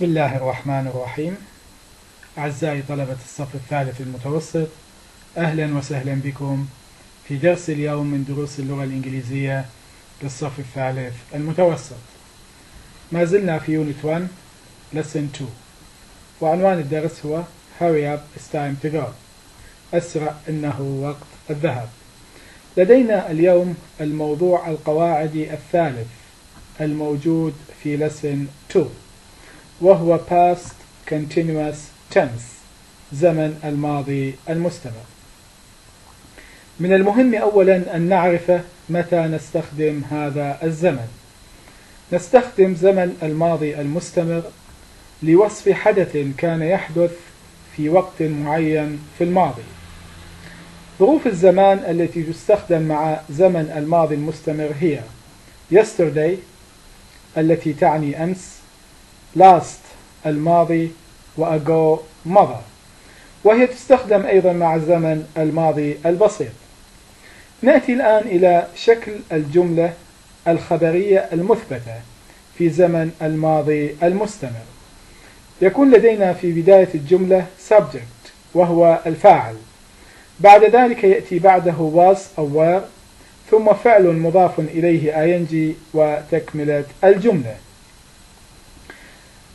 بسم الله الرحمن الرحيم. أعزائي طلبة الصف الثالث المتوسط أهلا وسهلا بكم في درس اليوم من دروس اللغة الإنجليزية للصف الثالث المتوسط. ما زلنا في يونت 1 lesson 2 وعنوان الدرس هو Hurry up it's time to go. أسرع إنه وقت الذهاب. لدينا اليوم الموضوع القواعدي الثالث الموجود في lesson 2 وهو past continuous tense زمن الماضي المستمر. من المهم أولا أن نعرف متى نستخدم هذا الزمن. نستخدم زمن الماضي المستمر لوصف حدث كان يحدث في وقت معين في الماضي. ظروف الزمان التي تستخدم مع زمن الماضي المستمر هي yesterday التي تعني أمس last الماضي وago مضى وهي تستخدم أيضا مع الزمن الماضي البسيط. نأتي الآن إلى شكل الجملة الخبرية المثبتة في زمن الماضي المستمر. يكون لدينا في بداية الجملة subject وهو الفاعل. بعد ذلك يأتي بعده was أو were ثم فعل مضاف إليه ing وتكملة الجملة.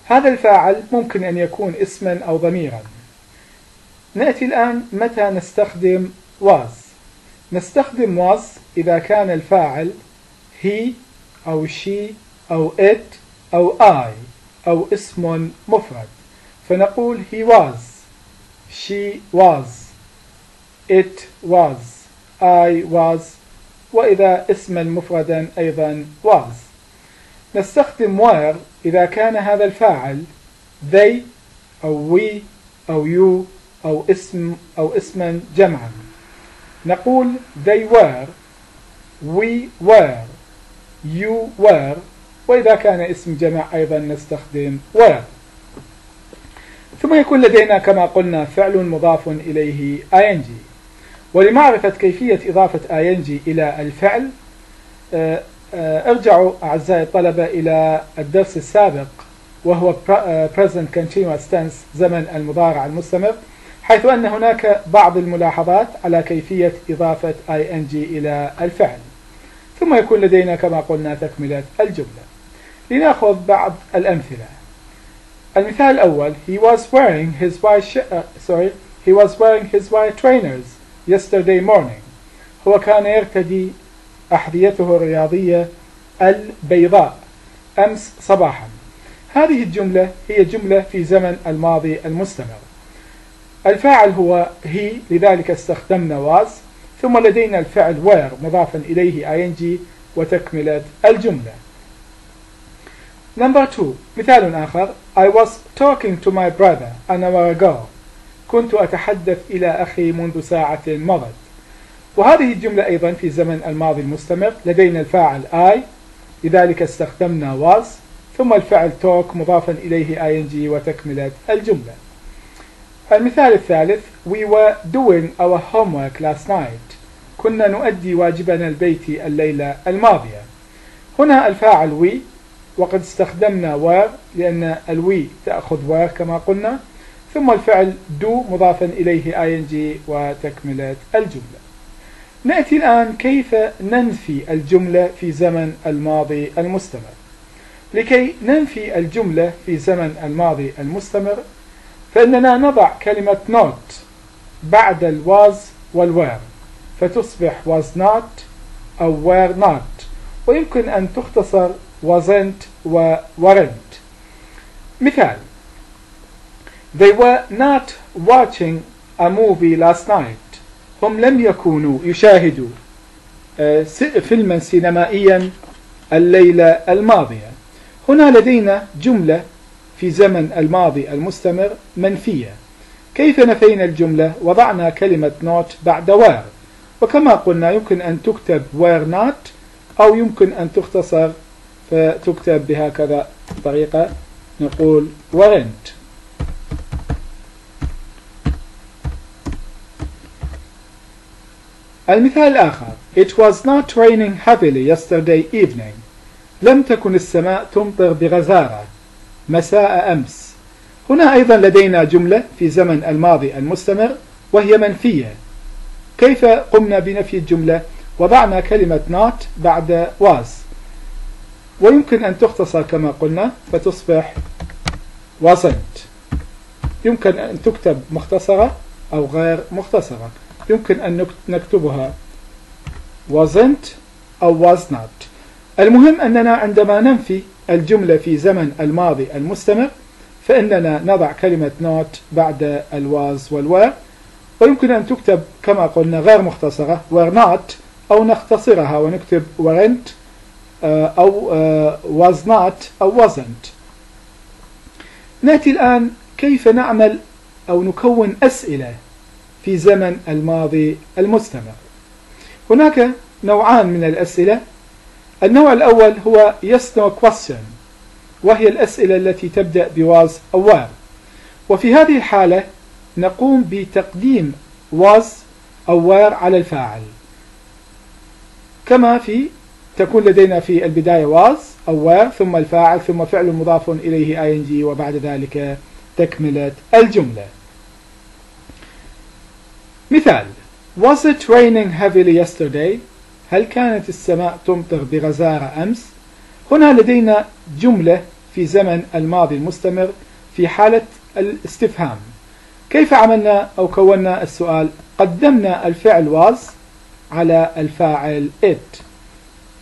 هذا الفاعل ممكن أن يكون اسما أو ضميرا. نأتي الآن متى نستخدم was نستخدم was إذا كان الفاعل he أو she أو it أو I أو اسم مفرد. فنقول he was she was it was I was وإذا اسما مفردا أيضا was. نستخدم were إذا كان هذا الفاعل they أو we أو you أو اسم أو اسما جمعا. نقول they were we were you were وإذا كان اسم جمع أيضا نستخدم were. ثم يكون لدينا كما قلنا فعل مضاف إليه ing. ولمعرفة كيفية إضافة ing إلى الفعل آه، ارجعوا أعزائي الطلبة إلى الدرس السابق وهو آه، present continuous tense زمن المضارع المستمر حيث أن هناك بعض الملاحظات على كيفية إضافة ing إلى الفعل. ثم يكون لدينا كما قلنا تكملة الجملة. لنأخذ بعض الأمثلة. المثال الأول he was wearing his white uh, sorry he was wearing his white trainers yesterday morning. هو كان يرتدي أحذيته الرياضية البيضاء. أمس صباحا. هذه الجملة هي جملة في زمن الماضي المستمر. الفاعل هو هي لذلك استخدمنا was ثم لدينا الفعل were مضافا إليه ing وتكملة الجملة. Number two مثال آخر. I was talking to my brother an hour ago. كنت أتحدث إلى أخي منذ ساعة مضت وهذه الجملة أيضا في زمن الماضي المستمر لدينا الفاعل I لذلك استخدمنا was ثم الفعل talk مضافا إليه ing وتكملة الجملة. المثال الثالث We were doing our homework last night. كنا نؤدي واجبنا البيتي الليلة الماضية. هنا الفاعل we وقد استخدمنا were لأن الوي تأخذ were كما قلنا ثم الفعل do مضافا إليه ing وتكملة الجملة. نأتي الآن كيف ننفي الجملة في زمن الماضي المستمر. لكي ننفي الجملة في زمن الماضي المستمر فإننا نضع كلمة not بعد ال was وال were فتصبح was not أو were not ويمكن أن تختصر wasn't و weren't. مثال They were not watching a movie last night. هم لم يكونوا يشاهدوا فيلما سينمائيا الليلة الماضية. هنا لدينا جملة في زمن الماضي المستمر منفية. كيف نفينا الجملة؟ وضعنا كلمة not بعد were وكما قلنا يمكن أن تكتب were not أو يمكن أن تختصر فتكتب بهكذا طريقة نقول weren't المثال الآخر. It was not raining heavily yesterday evening. لم تكن السماء تمطر بغزارة. مساء أمس. هنا أيضا لدينا جملة في زمن الماضي المستمر وهي منفية. كيف قمنا بنفي الجملة؟ وضعنا كلمة not بعد was. ويمكن أن تختصر كما قلنا فتصبح wasn't. يمكن أن تكتب مختصرة أو غير مختصرة. يمكن أن نكتبها. wasn't أو was not. المهم أننا عندما ننفي الجملة في زمن الماضي المستمر فإننا نضع كلمة not بعد الواز والوير ويمكن أن تكتب كما قلنا غير مختصرة were not أو نختصرها ونكتب weren't آه، أو آه، was not أو wasn't. نأتي الآن كيف نعمل أو نكون أسئلة. في زمن الماضي المستمر. هناك نوعان من الأسئلة. النوع الأول هو yes no question وهي الأسئلة التي تبدأ بواز أو were وفي هذه الحالة نقوم بتقديم was أو were على الفاعل. كما في تكون لدينا في البداية was أو were ثم الفاعل ثم فعل مضاف إليه ing وبعد ذلك تكملة الجملة. مثال Was it raining heavily yesterday? هل كانت السماء تمطر بغزارة أمس؟ هنا لدينا جملة في زمن الماضي المستمر في حالة الاستفهام كيف عملنا أو كونا السؤال قدمنا الفعل was على الفاعل it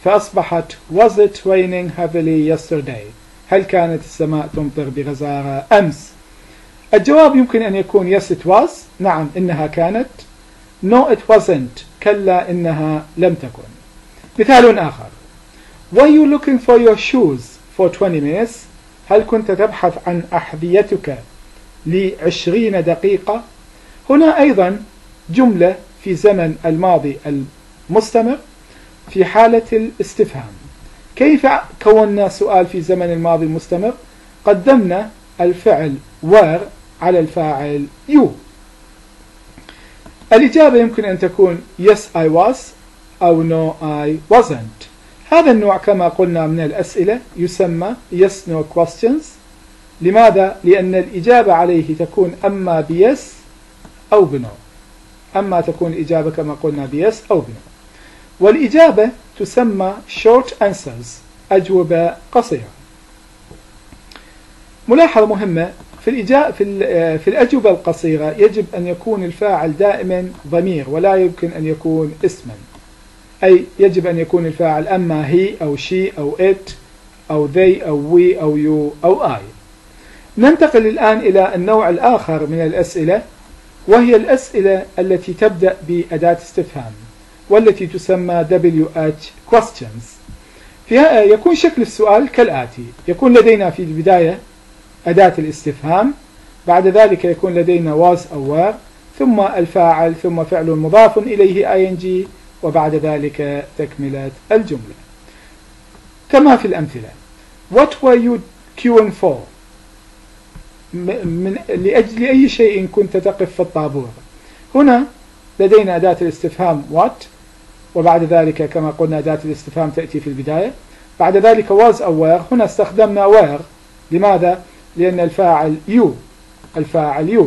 فأصبحت was it raining heavily yesterday هل كانت السماء تمطر بغزارة أمس الجواب يمكن أن يكون yes it was. نعم إنها كانت. No it wasn't كلا إنها لم تكن. مثال آخر. Were you looking for your shoes for 20 minutes هل كنت تبحث عن أحذيتك لعشرين دقيقة؟ هنا أيضا جملة في زمن الماضي المستمر في حالة الاستفهام. كيف كونا سؤال في زمن الماضي المستمر؟ قدمنا الفعل were على الفاعل you. الإجابة يمكن أن تكون yes I was أو no I wasn't. هذا النوع كما قلنا من الأسئلة يسمى yes no questions. لماذا؟ لأن الإجابة عليه تكون أما بيس أو بنو أما تكون الإجابة كما قلنا بيس أو بنو والإجابة تسمى short answers أجوبة قصيرة. ملاحظة مهمة في الإجابة في, في الأجوبة القصيرة يجب أن يكون الفاعل دائما ضمير ولا يمكن أن يكون اسما. أي يجب أن يكون الفاعل أما هي أو she أو it أو they أو we أو you أو I ننتقل الآن إلى النوع الآخر من الأسئلة وهي الأسئلة التي تبدأ بأداة استفهام والتي تسمى WH questions. فيها يكون شكل السؤال كالآتي. يكون لدينا في البداية أداة الاستفهام. بعد ذلك يكون لدينا was أو were ثم الفاعل ثم فعل مضاف إليه ing وبعد ذلك تكملة الجملة. كما في الأمثلة What were you queuing for من لأجل أي شيء كنت تقف في الطابور. هنا لدينا أداة الاستفهام what وبعد ذلك كما قلنا أداة الاستفهام تأتي في البداية. بعد ذلك was أو were هنا استخدمنا were لماذا؟ لأن الفاعل you الفاعل you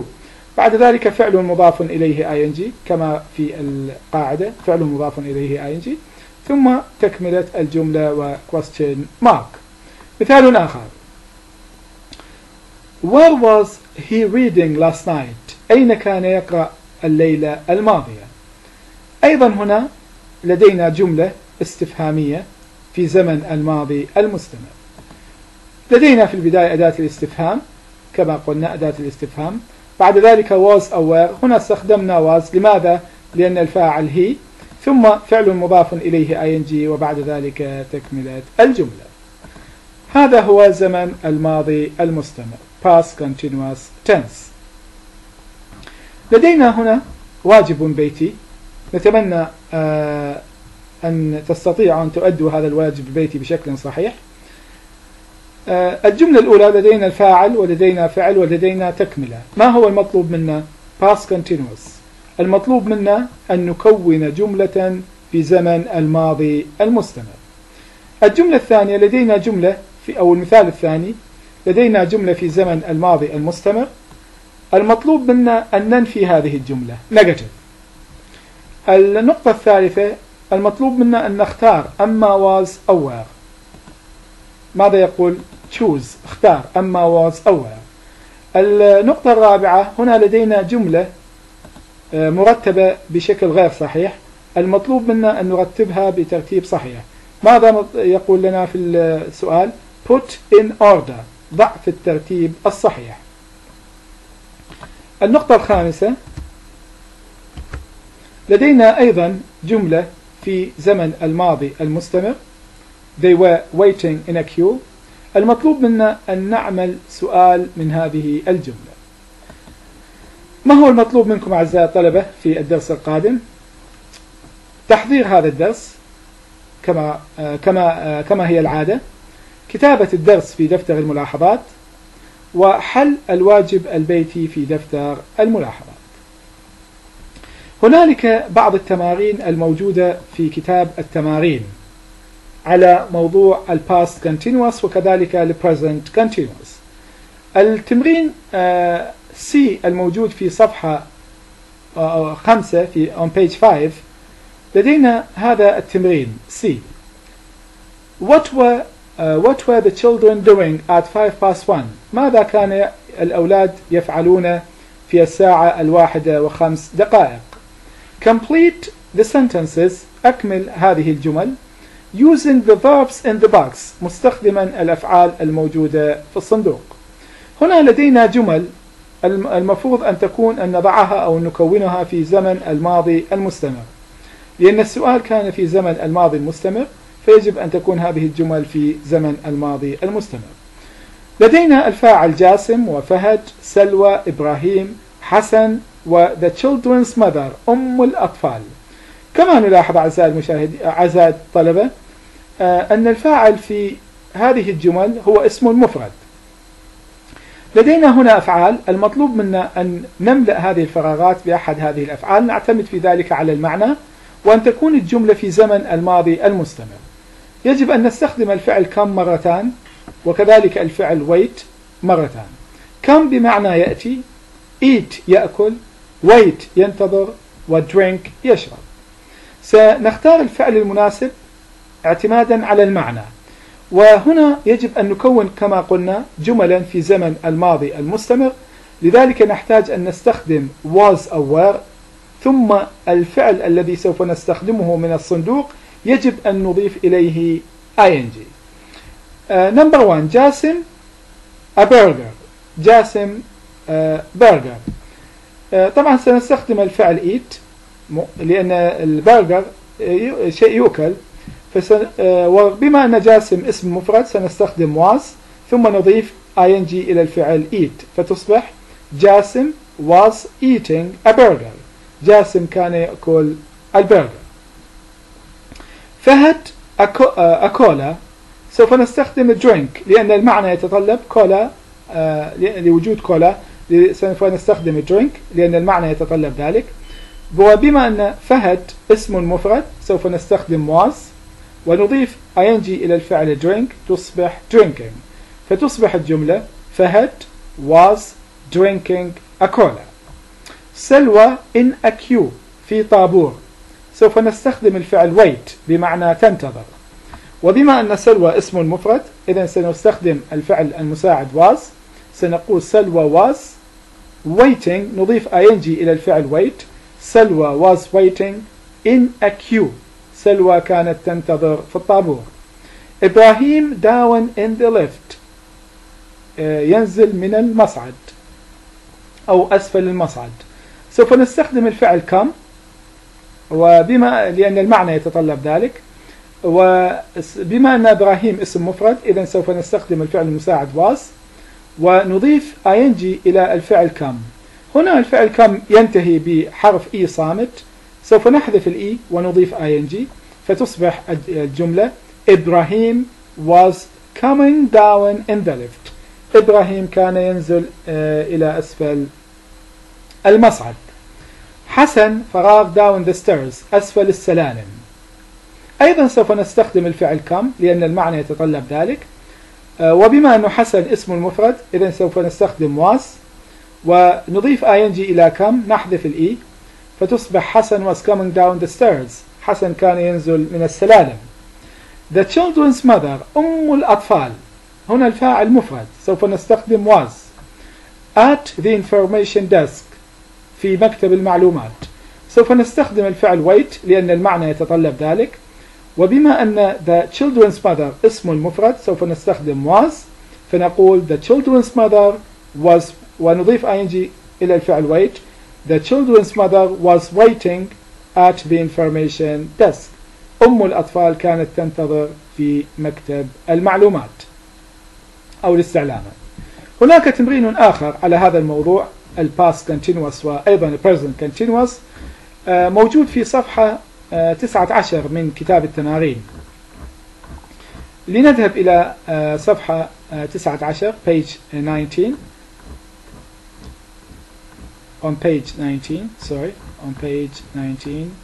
بعد ذلك فعل مضاف إليه ing كما في القاعدة فعل مضاف إليه ing ثم تكملة الجملة و question mark. مثال آخر. Where was he reading last night? أين كان يقرأ الليلة الماضية؟ أيضا هنا لدينا جملة استفهامية في زمن الماضي المستمر. لدينا في البداية أداة الاستفهام كما قلنا أداة الاستفهام. بعد ذلك was أو were هنا استخدمنا was لماذا؟ لأن الفاعل هي ثم فعل مضاف إليه ing وبعد ذلك تكملة الجملة. هذا هو زمن الماضي المستمر past continuous tense. لدينا هنا واجب بيتي. نتمنى آه، أن تستطيعوا أن تؤدوا هذا الواجب البيتي بشكل صحيح. الجملة الأولى لدينا الفاعل ولدينا فعل ولدينا تكملة. ما هو المطلوب منا؟ Past continuous. المطلوب منا أن نكون جملة في زمن الماضي المستمر. الجملة الثانية لدينا جملة في أو المثال الثاني لدينا جملة في زمن الماضي المستمر. المطلوب منا أن ننفي هذه الجملة. نيجاتيف النقطة الثالثة المطلوب منا أن نختار أما was أو were. ماذا يقول؟ Choose اختار أما was أو were النقطة الرابعة هنا لدينا جملة آه، مرتبة بشكل غير صحيح. المطلوب منا أن نرتبها بترتيب صحيح. ماذا يقول لنا في السؤال؟ put in order ضع في الترتيب الصحيح. النقطة الخامسة لدينا أيضا جملة في زمن الماضي المستمر. They were waiting in a queue. المطلوب منا أن نعمل سؤال من هذه الجملة. ما هو المطلوب منكم أعزائي الطلبة في الدرس القادم؟ تحضير هذا الدرس كما كما كما هي العادة كتابة الدرس في دفتر الملاحظات وحل الواجب البيتي في دفتر الملاحظات. هنالك بعض التمارين الموجودة في كتاب التمارين. على موضوع ال past continuous وكذلك ال present continuous. التمرين آه، الموجود في صفحة آه، خمسة في on page 5 لدينا هذا التمرين C what were what were the children doing at 5 past 1 ماذا كان الأولاد يفعلون في الساعة الواحدة وخمس دقائق؟ Complete the sentences. أكمل هذه الجمل. Using the verbs in the box مستخدما الأفعال الموجودة في الصندوق. هنا لدينا جمل المفروض أن تكون أن نضعها أو نكونها في زمن الماضي المستمر. لأن السؤال كان في زمن الماضي المستمر فيجب أن تكون هذه الجمل في زمن الماضي المستمر. لدينا الفاعل جاسم وفهد سلوى إبراهيم حسن و the children's mother أم الأطفال. كما نلاحظ أعزائي المشاهد أعزائي الطلبة أن الفاعل في هذه الجمل هو اسم مفرد. لدينا هنا أفعال المطلوب منا أن نملأ هذه الفراغات بأحد هذه الأفعال نعتمد في ذلك على المعنى وأن تكون الجملة في زمن الماضي المستمر. يجب أن نستخدم الفعل كم مرتان وكذلك الفعل wait مرتان. كم بمعنى يأتي؟ eat يأكل wait ينتظر ودرينك يشرب. سنختار الفعل المناسب اعتمادا على المعنى. وهنا يجب أن نكون كما قلنا جملا في زمن الماضي المستمر. لذلك نحتاج أن نستخدم was أو were. ثم الفعل الذي سوف نستخدمه من الصندوق يجب أن نضيف إليه ing. number uh, 1 جاسم a burger. جاسم uh, burger. uh, طبعا سنستخدم الفعل eat لأن البرجر شيء يؤكل. وبما أن جاسم اسم مفرد سنستخدم was ثم نضيف ing إلى الفعل eat. فتصبح جاسم was eating a burger. جاسم كان يأكل البرجر. فهد أكولا. سوف نستخدم drink لأن المعنى يتطلب كولا لوجود كولا. سوف نستخدم drink لأن المعنى يتطلب ذلك. وبما أن فهد اسم مفرد سوف نستخدم was. ونضيف ing إلى الفعل drink تصبح drinking. فتصبح الجملة فهد was drinking a cola. سلوى in a queue في طابور. سوف نستخدم الفعل wait بمعنى تنتظر. وبما أن سلوى اسم مفرد إذا سنستخدم الفعل المساعد was. سنقول سلوى was waiting نضيف ing إلى الفعل wait. سلوى was waiting in a queue. سلوى كانت تنتظر في الطابور. إبراهيم داون in the lift ينزل من المصعد أو أسفل المصعد. سوف نستخدم الفعل come وبما لأن المعنى يتطلب ذلك. وبما أن إبراهيم اسم مفرد إذا سوف نستخدم الفعل المساعد was ونضيف ing إلى الفعل come هنا الفعل come ينتهي بحرف إي صامت. سوف نحذف الإي ونضيف ing فتصبح الجملة إبراهيم was coming down in the lift. إبراهيم كان ينزل إلى أسفل المصعد. حسن فراغ down the stairs أسفل السلالم. أيضا سوف نستخدم الفعل come لأن المعنى يتطلب ذلك. وبما أنه حسن اسم المفرد إذا سوف نستخدم was. ونضيف ing إلى كم نحذف الإي فتصبح حسن was coming down the stairs. حسن كان ينزل من السلالم. The children's mother أم الأطفال. هنا الفاعل مفرد. سوف نستخدم was. At the information desk. في مكتب المعلومات. سوف نستخدم الفعل wait لأن المعنى يتطلب ذلك. وبما أن the children's mother اسم المفرد سوف نستخدم was. فنقول the children's mother was ونضيف ing إلى الفعل wait. The children's mother was waiting at the information desk. أم الأطفال كانت تنتظر في مكتب المعلومات أو الاستعلامات هناك تمرين آخر على هذا الموضوع. الباست continuous وأيضا present continuous. موجود في صفحة 19 من كتاب التمارين لنذهب إلى صفحة 19 page 19 on page 19 sorry on page 19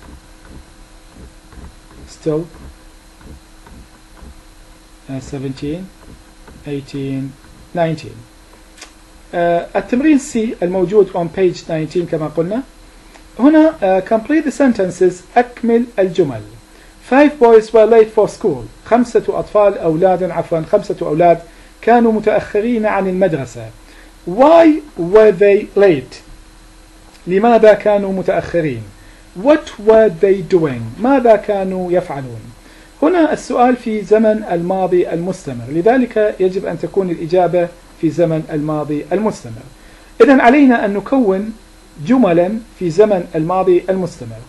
still uh, 17 18 19 uh, التمرين C الموجود on page 19 كما قلنا هنا uh, complete the sentences أكمل الجمل Five boys were late for school خمسة أطفال أولادا عفوا خمسة أولاد كانوا متأخرين عن المدرسة Why were they late لماذا كانوا متأخرين؟ What were they doing? ماذا كانوا يفعلون؟ هنا السؤال في زمن الماضي المستمر. لذلك يجب أن تكون الإجابة في زمن الماضي المستمر. إذا علينا أن نكون جملا في زمن الماضي المستمر.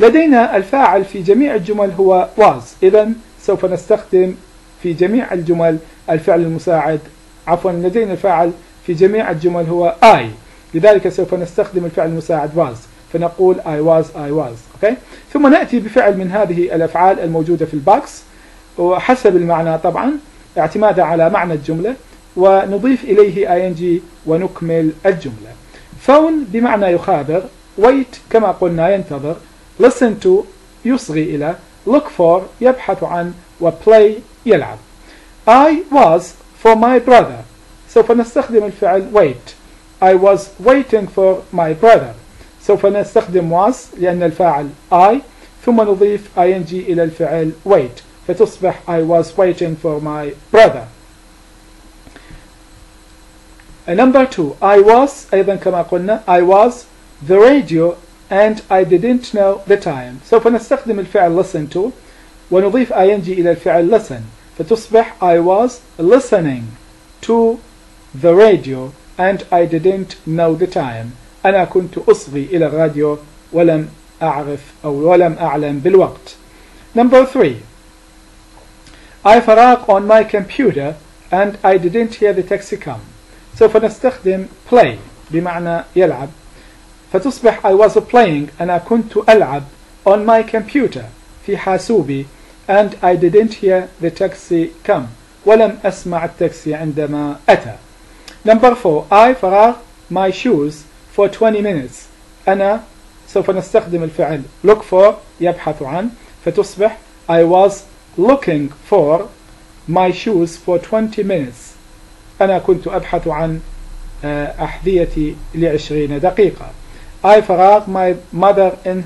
لدينا الفاعل في جميع الجمل هو was. إذا سوف نستخدم في جميع الجمل الفعل المساعد. عفوا لدينا الفاعل في جميع الجمل هو I. لذلك سوف نستخدم الفعل المساعد was فنقول I was I was okay? ثم نأتي بفعل من هذه الأفعال الموجودة في الباكس وحسب المعنى طبعا اعتمادا على معنى الجملة ونضيف إليه ing ونكمل الجملة. phone بمعنى يخابر wait كما قلنا ينتظر listen to يصغي إلى look for يبحث عن وplay يلعب. I was for my brother. سوف نستخدم الفعل wait. I was waiting for my brother سوف نستخدم was لأن الفاعل I ثم نضيف ing إلى الفعل wait فتصبح I was waiting for my brother number two I was أيضا كما قلنا I was the radio and I didn't know the time سوف نستخدم الفعل listen to ونضيف ing إلى الفعل listen فتصبح I was listening to the radio and I didn't know the time أنا كنت أصغي إلى الراديو ولم أعرف أو ولم أعلم بالوقت number three I فراغ on my computer and I didn't hear the taxi come سوف نستخدم play بمعنى يلعب فتصبح I was playing أنا كنت ألعب on my computer في حاسوبي and I didn't hear the taxi come ولم أسمع التاكسي عندما أتى Number four I فراغ my shoes for 20 minutes. أنا سوف نستخدم الفعل. Look for يبحث عن. فتصبح I was looking for my shoes for 20 minutes. أنا كنت أبحث عن أحذيتي لعشرين دقيقة. I فراغ my mother in,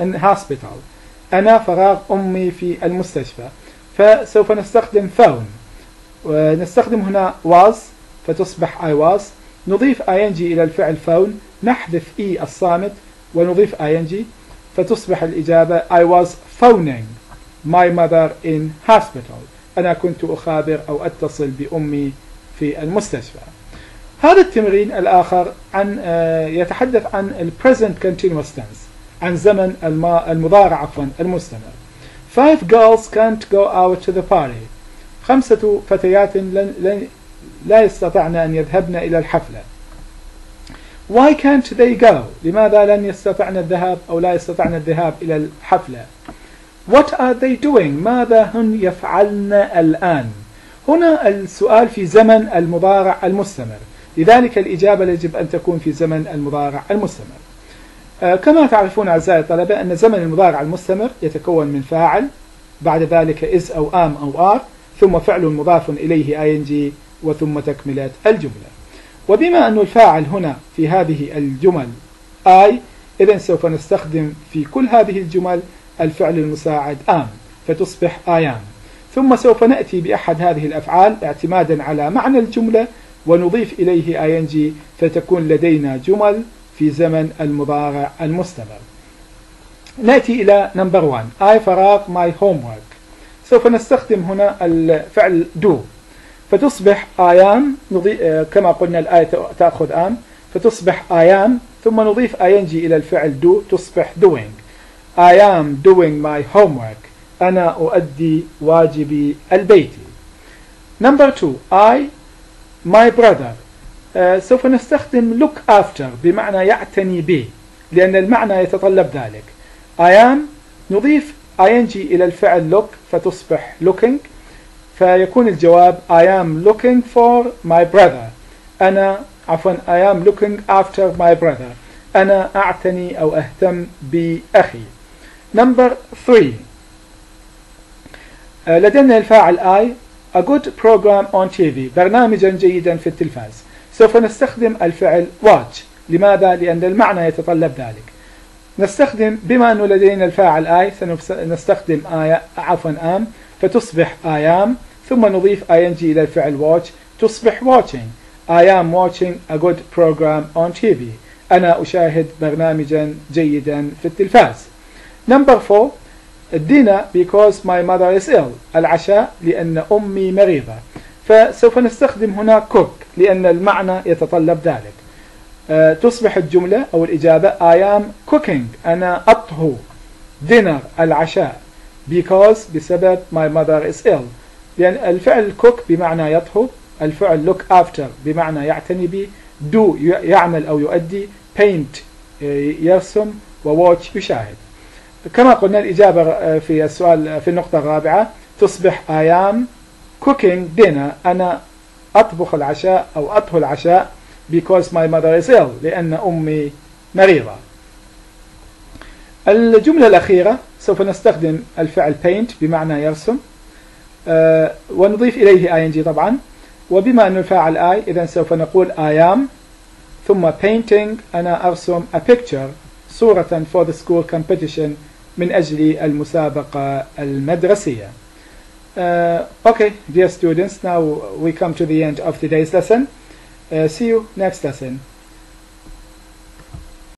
in hospital. أنا فراغ أمي في المستشفى. فسوف نستخدم phone ونستخدم هنا was فتصبح I was نضيف ing إلى الفعل phone نحذف e الصامت ونضيف ing فتصبح الإجابة I was phoning my mother in hospital. أنا كنت أخابر أو أتصل بأمي في المستشفى. هذا التمرين الآخر عن يتحدث عن ال present continuous tense عن زمن المضارع عفوا المستمر. Five girls can't go out to the party. خمسة فتيات لن, لن لا يستطعن أن يذهبن إلى الحفلة. Why can't they go? لماذا لن يستطعن الذهاب أو لا يستطعن الذهاب إلى الحفلة؟ What are they doing? ماذا هن يفعلن الآن؟ هنا السؤال في زمن المضارع المستمر. لذلك الإجابة يجب أن تكون في زمن المضارع المستمر. آه كما تعرفون أعزائي الطلبة أن زمن المضارع المستمر يتكون من فاعل بعد ذلك is أو am أو are ثم فعل مضاف إليه ing وثم تكملة الجملة. وبما أن الفاعل هنا في هذه الجمل I إذا سوف نستخدم في كل هذه الجمل الفعل المساعد am فتصبح I am. ثم سوف نأتي بأحد هذه الأفعال اعتمادا على معنى الجملة ونضيف إليه ing فتكون لدينا جمل في زمن المضارع المستمر. نأتي إلى نمبر 1 I فراغ my homework. سوف نستخدم هنا الفعل do. فتصبح I am كما قلنا الآية تأخذ am فتصبح am ثم نضيف ing إلى الفعل do تصبح doing. I am doing my homework. أنا أؤدي واجبي البيتي Number two I my brother. uh, سوف نستخدم look after بمعنى يعتني به لأن المعنى يتطلب ذلك. I am نضيف ing إلى الفعل look فتصبح looking. فيكون الجواب I am looking for my brother. أنا عفوا I am looking after my brother. أنا أعتني أو أهتم بأخي. Number 3 لدينا الفاعل I. A good program on TV برنامجا جيدا في التلفاز. سوف نستخدم الفعل watch. لماذا؟ لأن المعنى يتطلب ذلك. نستخدم بما أنه لدينا الفاعل I سنستخدم I عفوا am. فتصبح I am ثم نضيف ing إلى الفعل watch تصبح watching. I am watching a good program on TV أنا أشاهد برنامجا جيدا في التلفاز. Number 4 dinner because my mother is ill. العشاء لأن أمي مريضة. فسوف نستخدم هنا cook لأن المعنى يتطلب ذلك. أه تصبح الجملة أو الإجابة I am cooking. أنا أطهو. Dinner العشاء. Because بسبب my mother is ill. لأن الفعل cook بمعنى يطهو الفعل look after بمعنى يعتني به do يعمل أو يؤدي paint يرسم وwatch يشاهد. كما قلنا الإجابة في السؤال في النقطة الرابعة تصبح I am cooking dinner أنا أطبخ العشاء أو أطهو العشاء because my mother is ill لأن أمي مريضة. الجملة الأخيرة سوف نستخدم الفعل paint بمعنى يرسم أه ونضيف إليه ing طبعا وبما أن الفاعل I إذا سوف نقول I am ثم painting أنا أرسم a picture صورة for the school competition من أجل المسابقة المدرسية. Uh, okay, dear students, now we come to the end of today's lesson. Uh, see you next lesson.